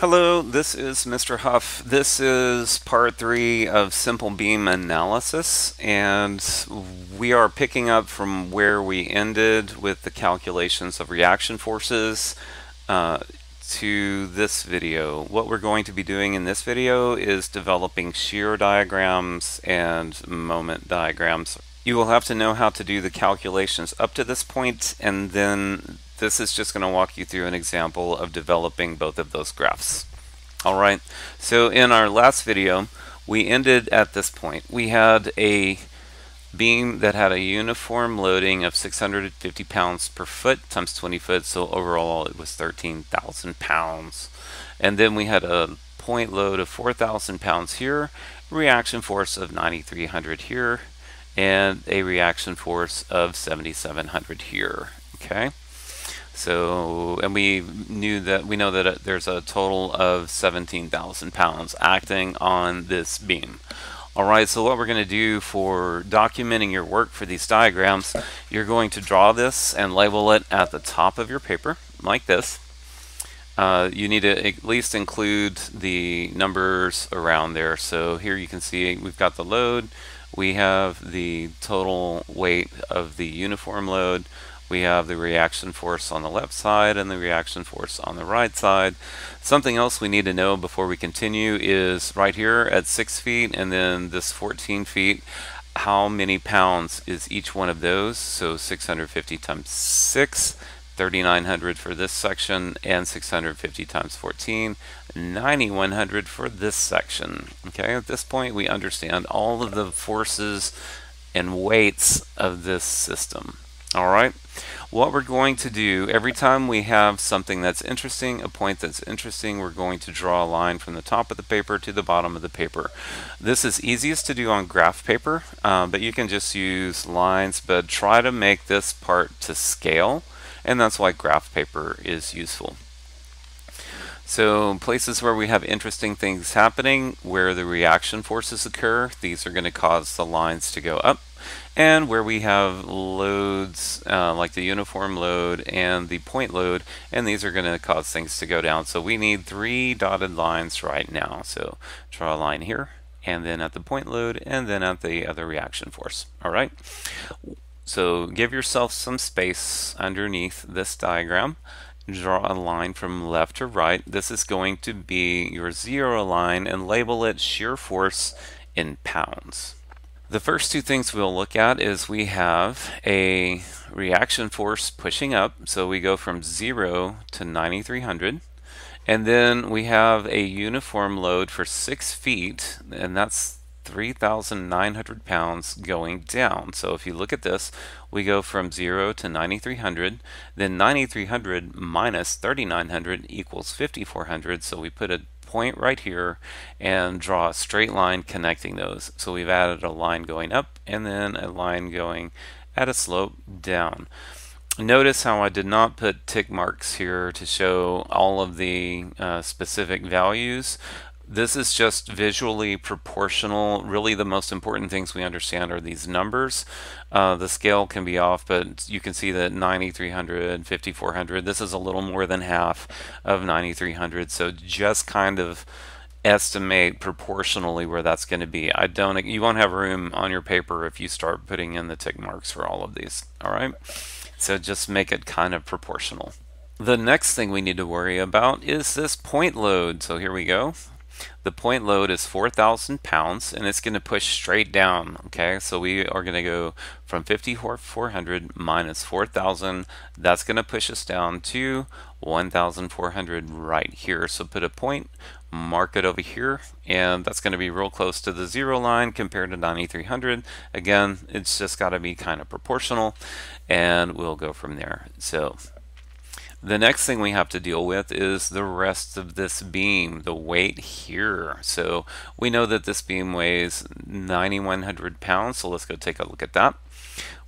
Hello, this is Mr. Huff. This is part three of simple beam analysis, and we are picking up from where we ended with the calculations of reaction forces uh, to this video. What we're going to be doing in this video is developing shear diagrams and moment diagrams. You will have to know how to do the calculations up to this point, and then this is just going to walk you through an example of developing both of those graphs. Alright, so in our last video, we ended at this point. We had a beam that had a uniform loading of 650 pounds per foot times 20 foot, so overall it was 13,000 pounds. And then we had a point load of 4,000 pounds here, reaction force of 9,300 here, and a reaction force of 7,700 here. Okay. So, and we knew that we know that uh, there's a total of 17,000 pounds acting on this beam. All right, so what we're going to do for documenting your work for these diagrams, you're going to draw this and label it at the top of your paper, like this. Uh, you need to at least include the numbers around there. So here you can see we've got the load, we have the total weight of the uniform load, we have the reaction force on the left side and the reaction force on the right side. Something else we need to know before we continue is right here at 6 feet and then this 14 feet, how many pounds is each one of those? So 650 times 6, 3900 for this section, and 650 times 14, 9100 for this section. Okay, at this point we understand all of the forces and weights of this system. All right. What we're going to do, every time we have something that's interesting, a point that's interesting, we're going to draw a line from the top of the paper to the bottom of the paper. This is easiest to do on graph paper, um, but you can just use lines, but try to make this part to scale, and that's why graph paper is useful. So places where we have interesting things happening, where the reaction forces occur, these are going to cause the lines to go up. And where we have loads uh, like the uniform load and the point load and these are going to cause things to go down. So we need three dotted lines right now. So draw a line here and then at the point load and then at the other reaction force. All right so give yourself some space underneath this diagram draw a line from left to right this is going to be your zero line and label it shear force in pounds the first two things we'll look at is we have a reaction force pushing up. So we go from 0 to 9300. And then we have a uniform load for 6 feet, and that's 3,900 pounds going down. So if you look at this, we go from 0 to 9,300, then 9,300 minus 3,900 equals 5,400. So we put a point right here and draw a straight line connecting those. So we've added a line going up and then a line going at a slope down. Notice how I did not put tick marks here to show all of the uh, specific values. This is just visually proportional. Really the most important things we understand are these numbers. Uh, the scale can be off, but you can see that 9300, 5400, this is a little more than half of 9300. So just kind of estimate proportionally where that's going to be. I don't, you won't have room on your paper if you start putting in the tick marks for all of these. All right. So just make it kind of proportional. The next thing we need to worry about is this point load. So here we go. The point load is 4,000 pounds and it's going to push straight down. Okay, so we are going to go from 5,400 minus 4,000. That's going to push us down to 1,400 right here. So put a point, mark it over here, and that's going to be real close to the zero line compared to 9,300. Again, it's just got to be kind of proportional, and we'll go from there. So the next thing we have to deal with is the rest of this beam, the weight here. So we know that this beam weighs 9,100 pounds, so let's go take a look at that.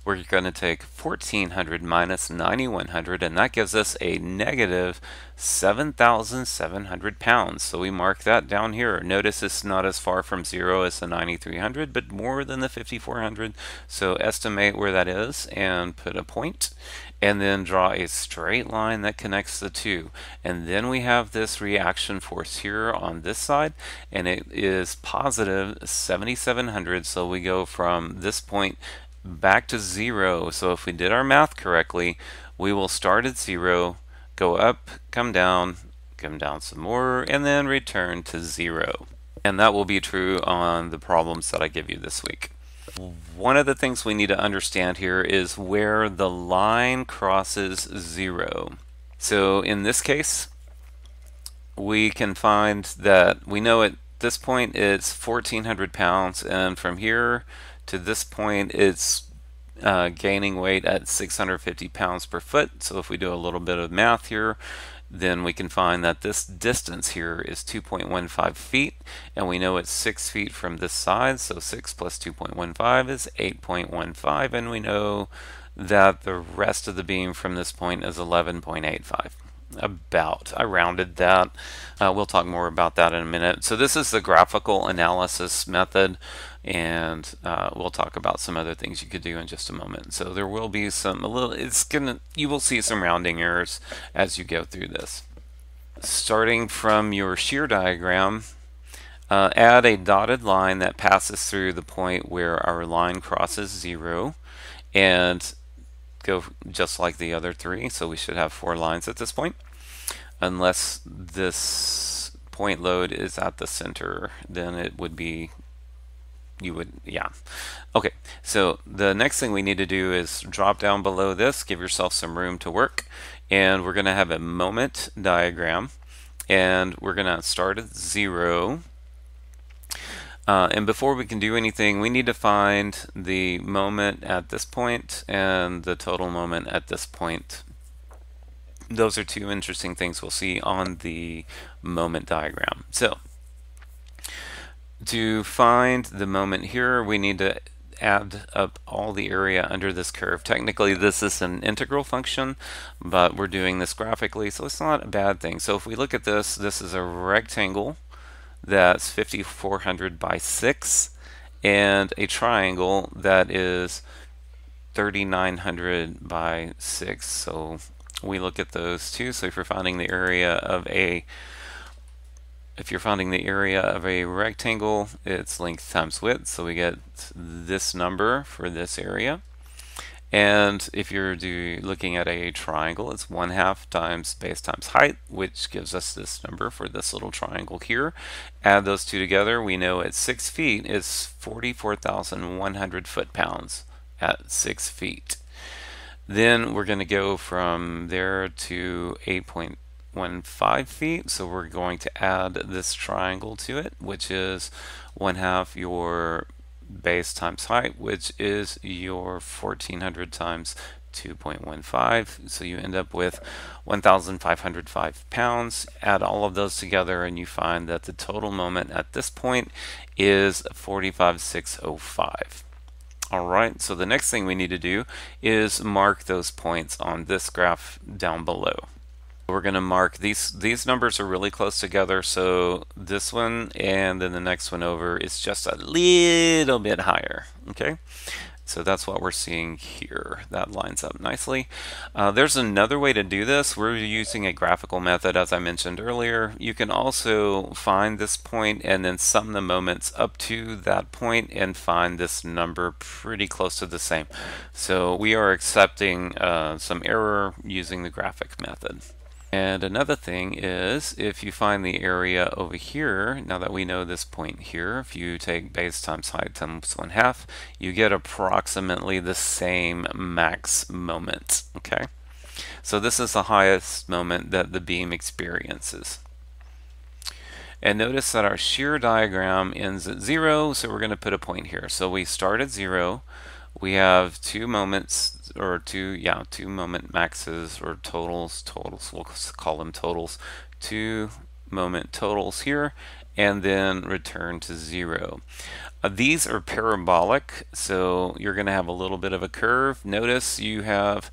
we're going to take 1400 minus 9100 and that gives us a negative 7,700 pounds. So we mark that down here. Notice it's not as far from zero as the 9300 but more than the 5400. So estimate where that is and put a point and then draw a straight line that connects the two. And then we have this reaction force here on this side, and it is positive 7700. So we go from this point back to zero. So if we did our math correctly, we will start at zero, go up, come down, come down some more, and then return to zero. And that will be true on the problems that I give you this week. One of the things we need to understand here is where the line crosses zero. So in this case, we can find that we know at this point it's 1400 pounds and from here to this point it's uh, gaining weight at 650 pounds per foot. So if we do a little bit of math here, then we can find that this distance here is 2.15 feet and we know it's 6 feet from this side so 6 plus 2.15 is 8.15 and we know that the rest of the beam from this point is 11.85 about I rounded that uh, we'll talk more about that in a minute so this is the graphical analysis method and uh, we'll talk about some other things you could do in just a moment. So there will be some a little. It's gonna you will see some rounding errors as you go through this. Starting from your shear diagram, uh, add a dotted line that passes through the point where our line crosses zero, and go just like the other three. So we should have four lines at this point, unless this point load is at the center, then it would be you would, yeah. Okay, so the next thing we need to do is drop down below this, give yourself some room to work, and we're going to have a moment diagram, and we're going to start at zero. Uh, and before we can do anything, we need to find the moment at this point and the total moment at this point. Those are two interesting things we'll see on the moment diagram. So to find the moment here, we need to add up all the area under this curve. Technically, this is an integral function, but we're doing this graphically, so it's not a bad thing. So if we look at this, this is a rectangle that's 5400 by 6, and a triangle that is 3900 by 6. So we look at those too So if you're finding the area of a if you're finding the area of a rectangle, it's length times width, so we get this number for this area. And if you're do, looking at a triangle, it's 1 half times base times height, which gives us this number for this little triangle here. Add those two together, we know at 6 feet is 44,100 foot-pounds at 6 feet. Then we're going to go from there to 8.15 feet so we're going to add this triangle to it which is one half your base times height which is your 1400 times 2.15 so you end up with 1505 pounds. Add all of those together and you find that the total moment at this point is 45605 all right so the next thing we need to do is mark those points on this graph down below we're going to mark. These these numbers are really close together so this one and then the next one over is just a little bit higher okay? So that's what we're seeing here. That lines up nicely. Uh, there's another way to do this. We're using a graphical method as I mentioned earlier. You can also find this point and then sum the moments up to that point and find this number pretty close to the same. So we are accepting uh, some error using the graphic method and another thing is if you find the area over here, now that we know this point here, if you take base times height times 1 half, you get approximately the same max moment, okay? So this is the highest moment that the beam experiences. And notice that our shear diagram ends at 0, so we're going to put a point here. So we start at 0, we have two moments or two, yeah, two moment maxes or totals, totals, we'll call them totals, two moment totals here and then return to zero. Uh, these are parabolic, so you're going to have a little bit of a curve. Notice you have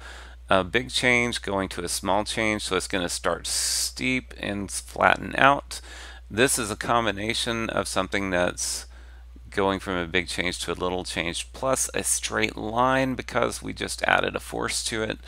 a big change going to a small change, so it's going to start steep and flatten out. This is a combination of something that's going from a big change to a little change plus a straight line because we just added a force to it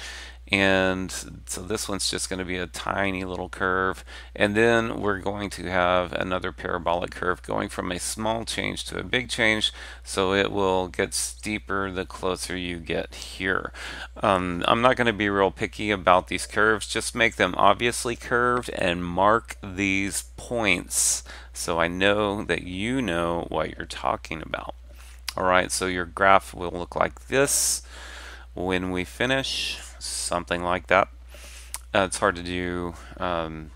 and so this one's just going to be a tiny little curve. And then we're going to have another parabolic curve going from a small change to a big change. So it will get steeper the closer you get here. Um, I'm not going to be real picky about these curves. Just make them obviously curved and mark these points. So I know that you know what you're talking about. Alright so your graph will look like this. When we finish something like that. Uh, it's hard to do um,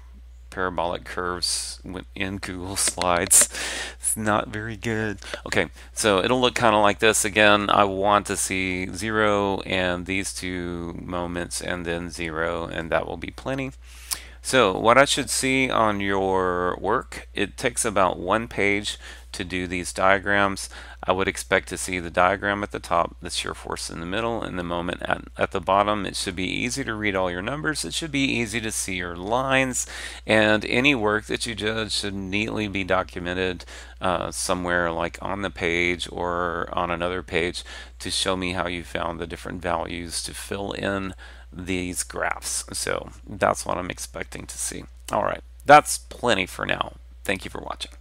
parabolic curves in Google Slides. It's not very good. Okay, so it'll look kind of like this. Again, I want to see 0 and these two moments and then 0, and that will be plenty. So what I should see on your work, it takes about one page to do these diagrams. I would expect to see the diagram at the top, the shear force in the middle, and the moment at, at the bottom. It should be easy to read all your numbers. It should be easy to see your lines, and any work that you did should neatly be documented uh, somewhere like on the page or on another page to show me how you found the different values to fill in these graphs. So that's what I'm expecting to see. All right, that's plenty for now. Thank you for watching.